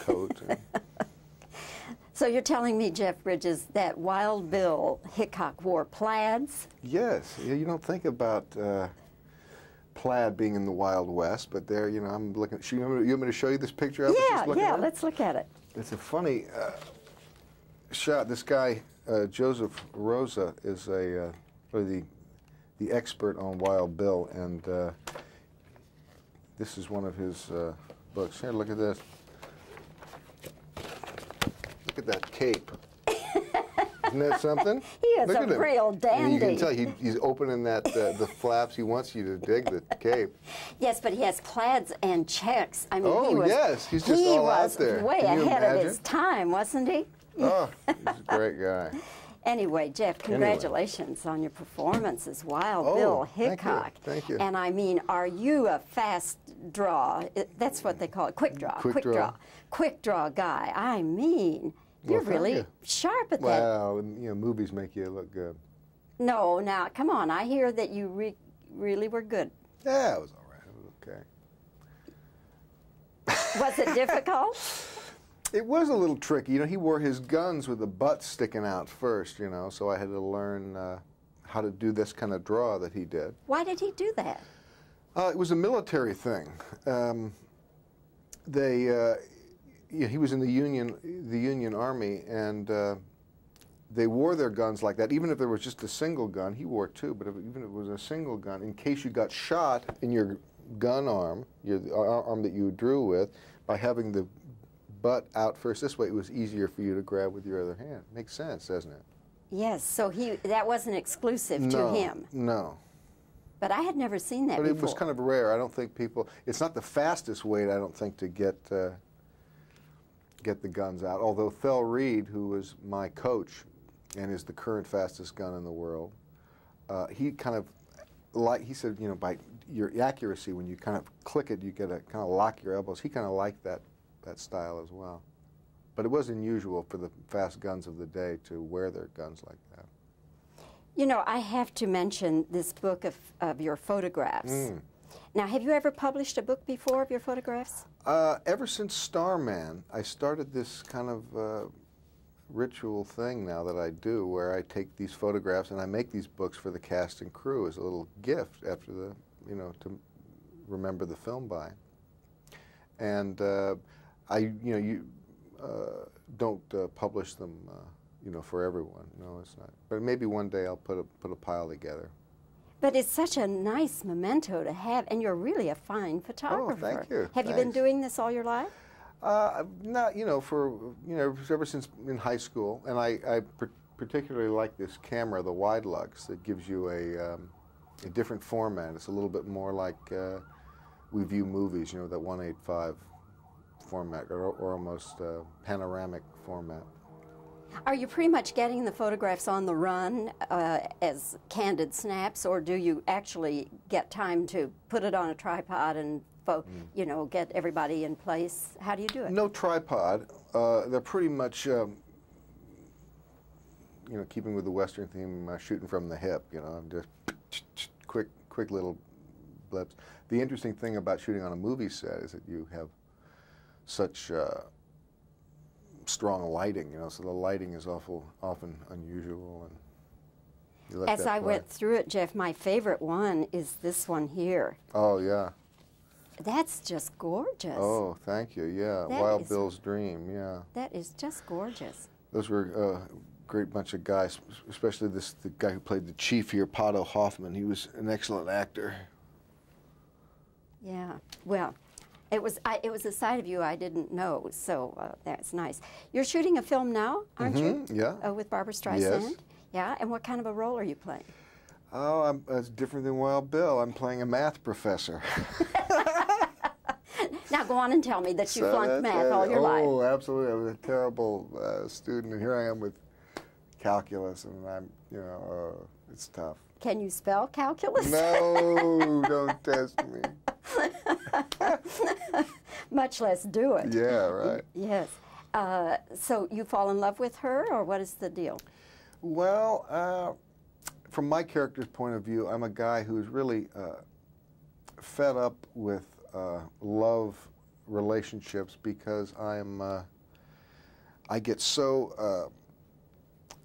coat. so you're telling me, Jeff Bridges, that Wild Bill Hickok wore plaids? Yes. You don't think about uh, plaid being in the Wild West, but there, you know, I'm looking. You want me to show you this picture? Yeah, yeah. at? Let's look at it. It's a funny uh, shot. This guy, uh, Joseph Rosa, is a uh, the the expert on Wild Bill, and uh, this is one of his uh, books. Here, look at this. Look at that cape. Isn't that something? he is Look a at him. real dandy. And you can tell he, he's opening that uh, the flaps. He wants you to dig the cape. Yes, but he has plaids and checks. I mean, Oh, he was, yes, he's just he all out was there. way Can ahead of his time, wasn't he? Oh, he's a great guy. Anyway, Jeff, congratulations on your performance as Wild Oh, Bill thank you, Hickok. thank you. And I mean, are you a fast draw? That's what they call it, quick draw. Quick draw. Quick draw guy. I mean, you're thank really you. sharp at that. Well, you know, movies make you look good. No, now come on. I hear that you re- really were good. Yeah, it was all right. It was okay. Was it difficult? It was a little tricky. You know, he wore his guns with the butt sticking out first, you know, so I had to learn uh, how to do this kind of draw that he did. Why did he do that? Uh, it was a military thing. Um, they, uh, yeah, he was in the Union, the Union Army, and uh, they wore their guns like that. Even if there was just a single gun, he wore two. But if, even if it was a single gun, in case you got shot in your gun arm, your the arm that you drew with, by having the butt out first this way, it was easier for you to grab with your other hand. Makes sense, doesn't it? Yes, so he that wasn't exclusive no, to him. No. But I had never seen that But before. it was kind of rare. I don't think people. It's not the fastest way. I don't think to get uh, get the guns out. Although Thell Reed, who was my coach, and is the current fastest gun in the world, uh, he kind of like he said, you know, by your accuracy when you kind of click it, you get to kind of lock your elbows. He kind of liked that that style as well. But it was unusual for the fast guns of the day to wear their guns like that. You know, I have to mention this book of, of your photographs. Mm. Now, have you ever published a book before of your photographs? Uh, ever since Starman, I started this kind of uh, ritual thing now that I do, where I take these photographs and I make these books for the cast and crew as a little gift after the, you know, to remember the film by. And uh, I, you know, you uh, don't uh, publish them, uh, you know, for everyone. No, it's not. But maybe one day I'll put a put a pile together. But it's such a nice memento to have, and you're really a fine photographer. Oh, thank you. Have you been doing this all your life? Uh, not, you know, for, you know, ever since in high school, and I, I par- particularly like this camera, the Widelux, that gives you a, um, a different format. It's a little bit more like uh, we view movies, you know, that 185 format, or, or almost uh, panoramic format. Are you pretty much getting the photographs on the run uh, as candid snaps, or do you actually get time to put it on a tripod and, fo- you know, get everybody in place? How do you do it? No tripod. Uh, they're pretty much, um, you know, keeping with the Western theme, uh, shooting from the hip. You know, just quick, quick little blips. The interesting thing about shooting on a movie set is that you have such uh, strong lighting. You know, so the lighting is awful, often unusual, and As I play. went through it, Jeff, my favorite one is this one here. Oh yeah. That's just gorgeous. Oh, thank you. Yeah, That Wild is- Bill's Dream. Yeah. That is just gorgeous. Those were uh, a great bunch of guys, especially this the guy who played the chief here, Pato Hoffman. He was an excellent actor. Yeah. Well, it was I, it was a side of you I didn't know, so uh, that's nice. You're shooting a film now, aren't you? Mhm, yeah. Uh, with Barbra Streisand. Yes. Yeah. And what kind of a role are you playing? Oh, I'm, that's different than Wild Bill. I'm playing a math professor. Now go on and tell me that you So flunked math all your life. Oh, absolutely. I was a terrible uh, student, and here I am with calculus, and I'm, you know, uh, it's tough. Can you spell calculus? No, don't test me. Much less do it. Yeah, right. Yes. Uh, so you fall in love with her, or what is the deal? Well, uh, from my character's point of view, I'm a guy who's really uh, fed up with uh, love relationships because I'm uh, I get so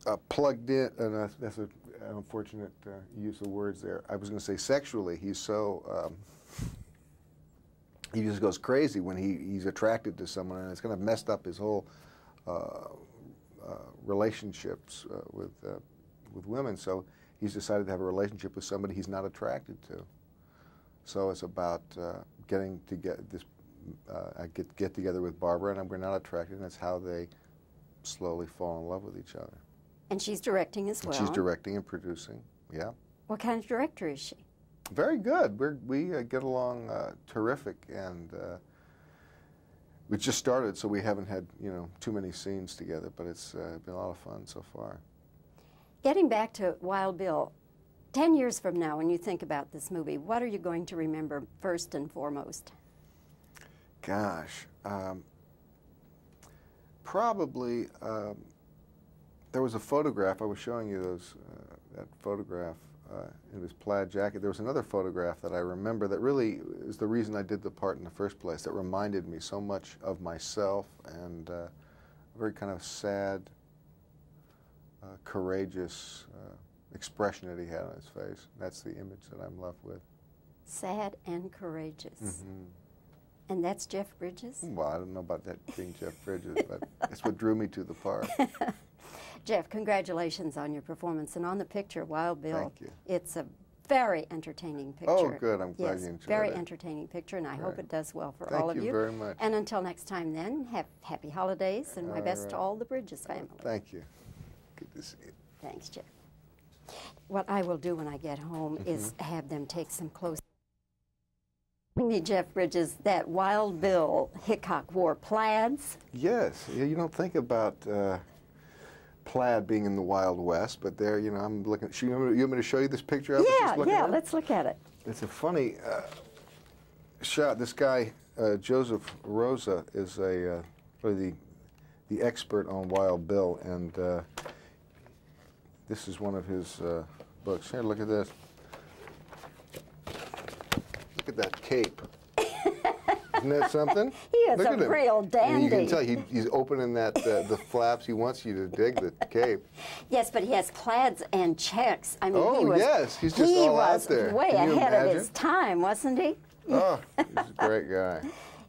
uh, uh, plugged in, and uh, that's an unfortunate uh, use of words there. I was going to say sexually, he's so um, he just goes crazy when he, he's attracted to someone, and it's kind of messed up his whole uh, uh, relationships uh, with uh, with women. So he's decided to have a relationship with somebody he's not attracted to. So it's about uh, getting to get this. Uh, I get get together with Barbara, and we're not attracted, and that's how they slowly fall in love with each other. And she's directing as And well. she's directing and producing. Yeah. What kind of director is she? Very good. We're, we uh, get along uh, terrific, and uh, we just started, so we haven't had you know too many scenes together. But it's uh, been a lot of fun so far. Getting back to Wild Bill, 10 years from now, when you think about this movie, what are you going to remember first and foremost? Gosh, um, probably um, there was a photograph. I was showing you those uh, that photograph uh, in his plaid jacket. There was another photograph that I remember that really is the reason I did the part in the first place. That reminded me so much of myself and uh, a very kind of sad, uh, courageous uh, expression that he had on his face. That's the image that I'm left with. Sad and courageous. Mhm. And that's Jeff Bridges? Well, I don't know about that being Jeff Bridges, but that's what drew me to the part. Jeff, congratulations on your performance and on the picture, Wild Bill. Thank you. It's a very entertaining picture. Oh, good. I'm glad yes, you enjoyed very it. Very entertaining picture, and I hope it does well for Thank all of you Thank you. very much. And until next time, then, have happy holidays and my All best to all the Bridges family. Thank you. Good to see you. Thanks, Jeff. What I will do when I get home is Mm-hmm. have them take some close. Me, Jeff Bridges, that Wild Bill Hickok wore plaids. Yes. You don't think about uh, plaid being in the Wild West, but there, you know, I'm looking. You want me to, you want me to show you this picture? Yeah, just looking yeah, at? let's look at it. It's a funny uh, shot. This guy, uh, Joseph Rosa, is a uh, really the the expert on Wild Bill, and uh, this is one of his uh, books. Here, look at this. Look at that cape. Isn't that something? He is Look a at him. real And you can tell he, he's opening that uh, the flaps. He wants you to dig the cape. Yes, but he has plaids and checks. I mean, he Oh, was, yes, he's just he all out was there. way ahead of his time, wasn't he? Oh, he's a great guy.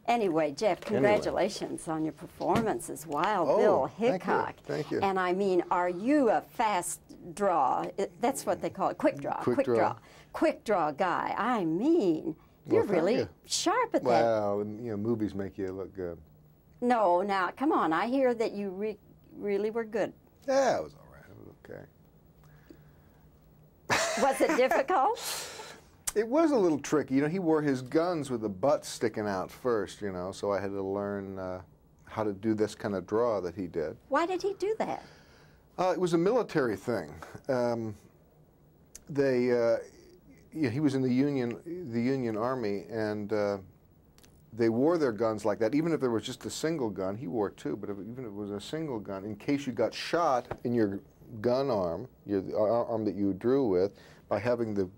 Anyway, Jeff, congratulations on your performance as Wild Oh, Bill thank you, Hickok. thank you. And I mean, are you a fast draw? That's what they call it, quick draw. Quick draw. Quick draw guy. I mean, you're really you. sharp at that. Well, you know, movies make you look good. No, now, come on. I hear that you re- really were good. Yeah, it was all right. It was okay. Was it difficult? It was a little tricky. You know, he wore his guns with the butt sticking out first, you know, so I had to learn uh, how to do this kind of draw that he did. Why did he do that? Uh, it was a military thing. Um, they, uh, yeah, he was in the Union, the Union Army, and uh, they wore their guns like that. Even if there was just a single gun, he wore two. But if, even if it was a single gun, in case you got shot in your gun arm, your the arm that you drew with, by having the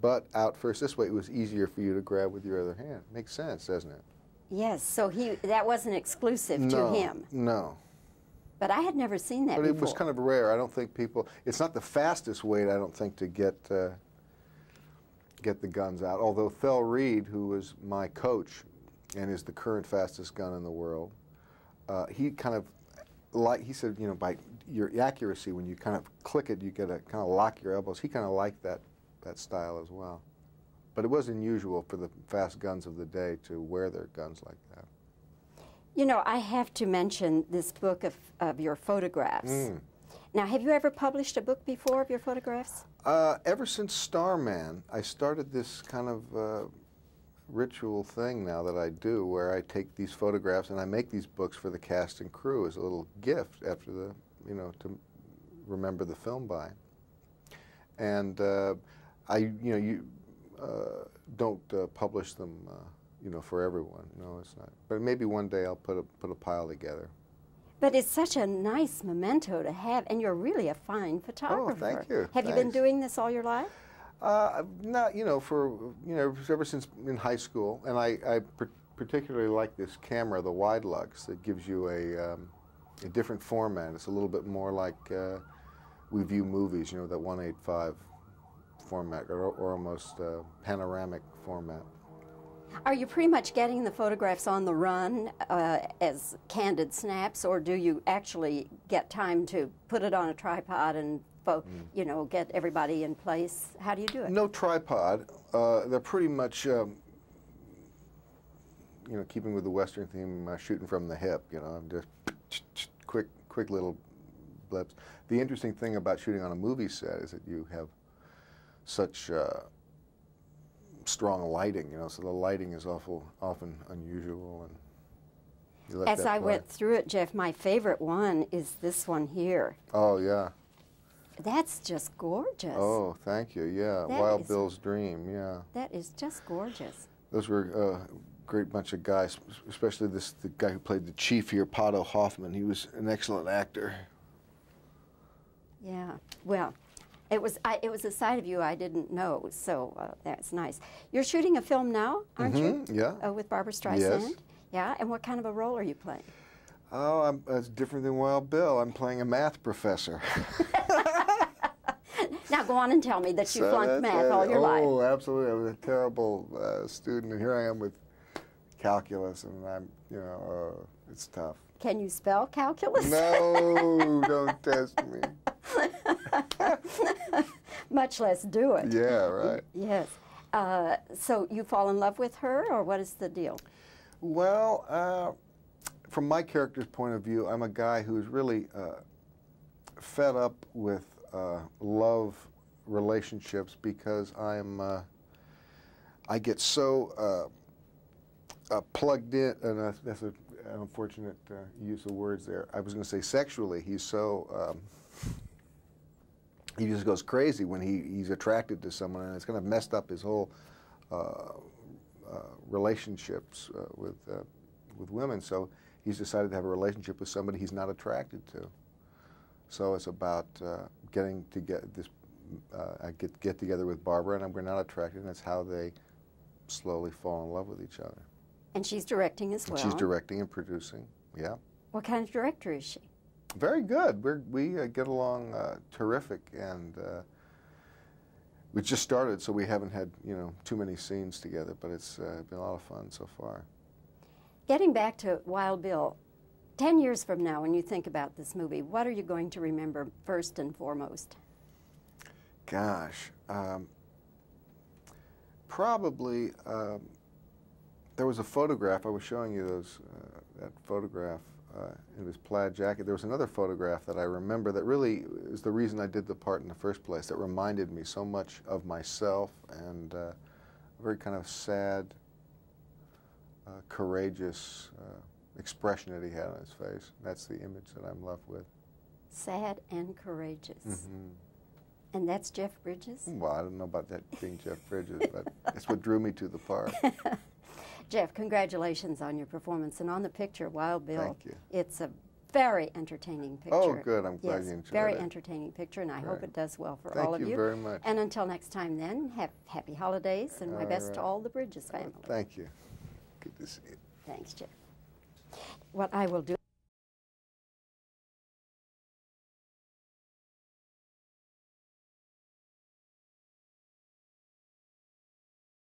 butt out first this way, it was easier for you to grab with your other hand. Makes sense, doesn't it? Yes, so he that wasn't exclusive no, to him. No. But I had never seen that But before. it was kind of rare. I don't think people. It's not the fastest way. I don't think to get uh, get the guns out. Although Thell Reed, who was my coach, and is the current fastest gun in the world, uh, he kind of like he said, you know, by your accuracy when you kind of click it, you get to kind of lock your elbows. He kind of liked that that style as well. But it was unusual for the fast guns of the day to wear their guns like that. You know, I have to mention this book of, of your photographs. Mm. Now, have you ever published a book before of your photographs? Uh, ever since Starman, I started this kind of uh, ritual thing now that I do, where I take these photographs and I make these books for the cast and crew as a little gift after the, you know, to remember the film by. And uh, I, you know, you uh, don't uh, publish them, uh, you know, for everyone. No, it's not. But maybe one day I'll put a put a pile together. But it's such a nice memento to have, and you're really a fine photographer. Oh, thank you. Have you been doing this all your life? Uh, not, you know, for, you know, ever since in high school, and I, I par- particularly like this camera, the Widelux, that gives you a, um, a different format. It's a little bit more like uh, we view movies, you know, that 185 format, or, or almost uh, panoramic format. Are you pretty much getting the photographs on the run uh, as candid snaps, or do you actually get time to put it on a tripod and, fo- you know, get everybody in place? How do you do it? No tripod. Uh, they're pretty much, um, you know, keeping with the Western theme, uh, shooting from the hip. You know, just quick, quick little blips. The interesting thing about shooting on a movie set is that you have such uh, strong lighting. You know, so the lighting is awful, often unusual, and you let As I play. went through it, Jeff, my favorite one is this one here. Oh yeah. That's just gorgeous. Oh, thank you. Yeah, That Wild is- Bill's Dream. Yeah. That is just gorgeous. Those were uh, a great bunch of guys, especially this the guy who played the chief here, Pato Hoffman. He was an excellent actor. Yeah. Well, it was I, it was a side of you I didn't know, so uh, that's nice. You're shooting a film now, aren't you? Mhm, yeah. Uh, with Barbra Streisand. Yes. Yeah. And what kind of a role are you playing? Oh, I'm, that's different than Wild Bill. I'm playing a math professor. Now go on and tell me that you So flunked math all your life. Oh, absolutely. I was a terrible uh, student, and here I am with calculus, and I'm, you know, uh, it's tough. Can you spell calculus? No, don't test me. Much less do it. Yeah, right. Yes. Uh, so you fall in love with her, or what is the deal? Well, uh, from my character's point of view, I'm a guy who's really uh, fed up with uh, love relationships because I'm uh, I get so uh, uh, plugged in, and uh, that's a, an unfortunate uh, use of words there. I was going to say sexually. He's so um, he just goes crazy when he, he's attracted to someone, and it's kind of messed up his whole uh, uh, relationships uh, with uh, with women. So he's decided to have a relationship with somebody he's not attracted to. So it's about uh, getting to get this. Uh, I get get together with Barbara, and we're not attracted, and that's how they slowly fall in love with each other. And she's directing as well. She's directing and producing. Yeah, What kind of director is she? Very good. We're, we uh, get along uh, terrific, and uh, we just started, so we haven't had you know too many scenes together, but it's uh, been a lot of fun so far. Getting back to Wild Bill, 10 years from now, when you think about this movie, what are you going to remember first and foremost? Gosh, um, probably um, there was a photograph. I was showing you those uh, that photograph uh, in his plaid jacket. There was another photograph that I remember that really is the reason I did the part in the first place. That reminded me so much of myself and uh, a very kind of sad, uh, courageous uh, expression that he had on his face. That's the image that I'm left with. Sad and courageous. Mhm. And that's Jeff Bridges? Well, I don't know about that being Jeff Bridges, but that's what drew me to the part. Jeff, congratulations on your performance and on the picture, Wild Bill. Thank you. It's a very entertaining oh, picture. Oh, good. I'm glad yes, you enjoyed very it. entertaining picture, and I hope it does well for Thank all of you Thank you. very much. And until next time, then, have happy holidays and my All best to all the Bridges family. Thank you. Good to see you. Thanks, Jeff. What I will do